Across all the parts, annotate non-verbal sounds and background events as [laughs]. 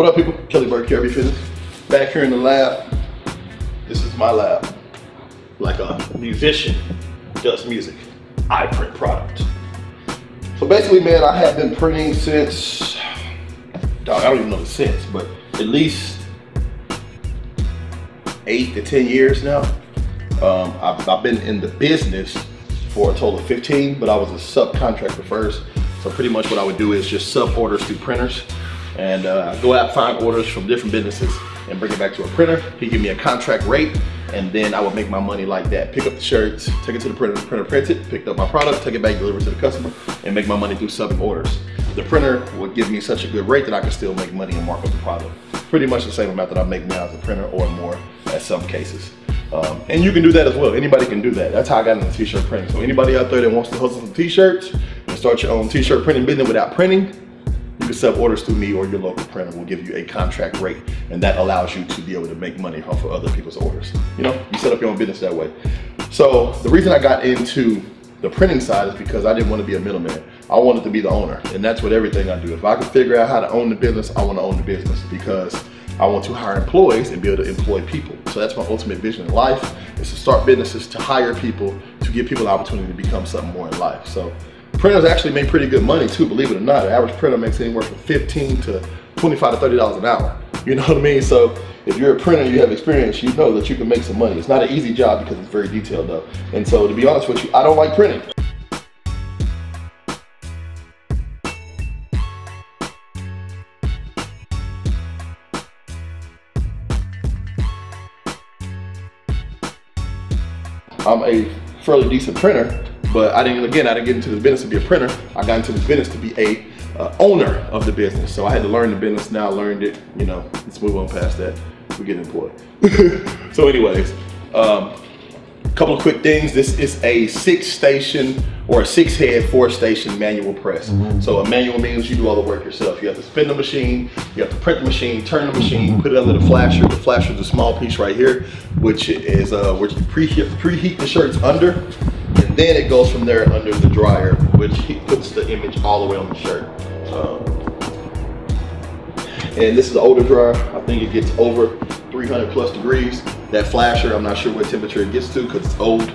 What up people? Kelly Burke, KRB Fitness. Back here in the lab. This is my lab. Like a musician does music. I print product. So basically, man, I have been printing since, dog, I don't even know the since, but at least eight to 10 years now. Um, I've, I've been in the business for a total of 15, but I was a subcontractor first. So pretty much what I would do is just sub orders through printers and uh, go out find orders from different businesses and bring it back to a printer. He give me a contract rate and then I would make my money like that. Pick up the shirts, take it to the printer, the printer prints it, pick up my product, take it back, deliver it to the customer and make my money through subbing orders. The printer would give me such a good rate that I could still make money and mark up the product. Pretty much the same amount that I make now as a printer or more at some cases. Um, and you can do that as well. Anybody can do that. That's how I got into t-shirt printing. So anybody out there that wants to hustle some t-shirts and start your own t-shirt printing business without printing, can sub orders through me or your local printer will give you a contract rate. And that allows you to be able to make money off of other people's orders. You know, you set up your own business that way. So the reason I got into the printing side is because I didn't want to be a middleman. I wanted to be the owner. And that's what everything I do. If I can figure out how to own the business, I want to own the business because I want to hire employees and be able to employ people. So that's my ultimate vision in life is to start businesses to hire people, to give people the opportunity to become something more in life. So printers actually make pretty good money too, believe it or not. The average printer makes anywhere from 15 to 25 to $30 an hour. You know what I mean? So if you're a printer, you have experience, you know that you can make some money. It's not an easy job because it's very detailed though. And so to be honest with you, I don't like printing. I'm a fairly decent printer, but I didn't, again, I didn't get into the business to be a printer. I got into the business to be a uh, owner of the business. So I had to learn the business. Now I learned it, you know, let's move on past that. We get employed. [laughs] so anyways, um, a couple of quick things. This is a six station or a six head, four station manual press. Mm -hmm. So a manual means you do all the work yourself. You have to spin the machine, you have to print the machine, turn the machine, put it under the flasher. The flasher is a small piece right here, which is uh, which you preheat, preheat the shirts under. And then it goes from there under the dryer, which puts the image all the way on the shirt. Um, and this is an older dryer. I think it gets over 300 plus degrees. That flasher, I'm not sure what temperature it gets to because it's old.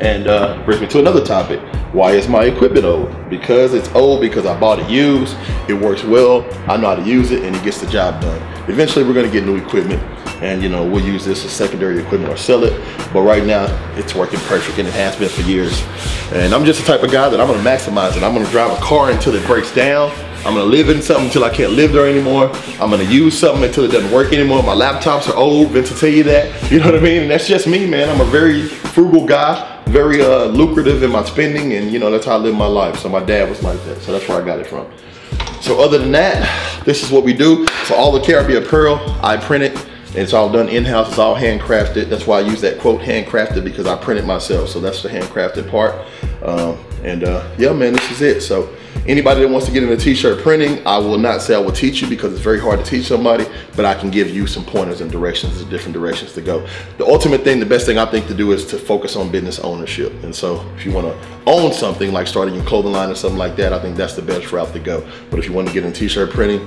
And uh, brings me to another topic. Why is my equipment old? Because it's old because I bought it used, it works well, I know how to use it, and it gets the job done. Eventually we're gonna get new equipment and you know, we'll use this as secondary equipment or sell it. But right now it's working perfect and it has been for years. And I'm just the type of guy that I'm gonna maximize it. I'm gonna drive a car until it breaks down I'm gonna live in something until I can't live there anymore. I'm gonna use something until it doesn't work anymore. My laptops are old, Vince will tell you that. [laughs] You know what I mean? And that's just me, man. I'm a very frugal guy, very uh, lucrative in my spending, and you know, that's how I live my life. So my dad was like that, so that's where I got it from. So other than that, this is what we do. So all the KRB Apparel, I print it. It's all done in-house, it's all handcrafted. That's why I use that quote handcrafted because I print it myself. So that's the handcrafted part. Um, and uh, yeah, man, this is it. So anybody that wants to get into t-shirt printing, I will not say I will teach you because it's very hard to teach somebody, but I can give you some pointers and directions, different directions to go. The ultimate thing, the best thing I think to do is to focus on business ownership. And so if you want to own something like starting your clothing line or something like that, I think that's the best route to go. But if you want to get into t-shirt printing,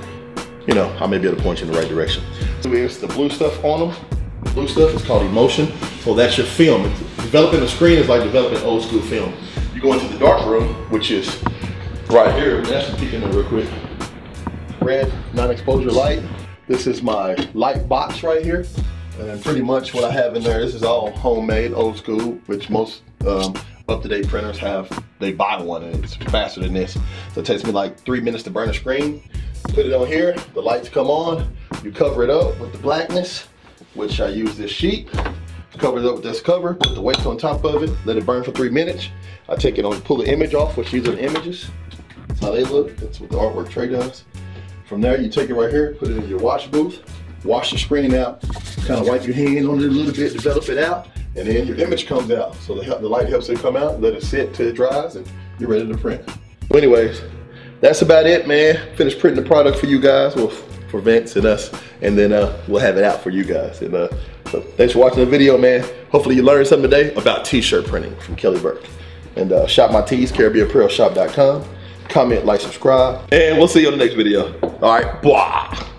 you know, I may be able to point you in the right direction. So here's the blue stuff on them. The blue stuff is called emulsion. So that's your film. Developing a screen is like developing old school film. You go into the dark room, which is right here. That's peek in there real quick. Red non-exposure light. This is my light box right here. And pretty much what I have in there, this is all homemade, old school, which most um, up-to-date printers have, they buy one and it's faster than this. So it takes me like three minutes to burn a screen. Put it on here, the lights come on, you cover it up with the blackness, which I use this sheet. Cover it up with this cover, put the weights on top of it, let it burn for three minutes. I take it on, pull the image off, which these are the images. That's how they look, that's what the artwork tray does. From there, you take it right here, put it in your wash booth, wash the screen out, kind of wipe your hand on it a little bit, develop it out, and then your image comes out. So the, the light helps it come out, let it sit till it dries, and you're ready to print. Anyways, that's about it, man. Finish printing the product for you guys, well, for Vince and us, and then uh, we'll have it out for you guys. And uh, so thanks for watching the video, man. Hopefully you learned something today about t-shirt printing from Kelly Burke. And uh, shop my tees, KRBApparelShop.com. Comment, like, subscribe, and we'll see you on the next video. All right, blah.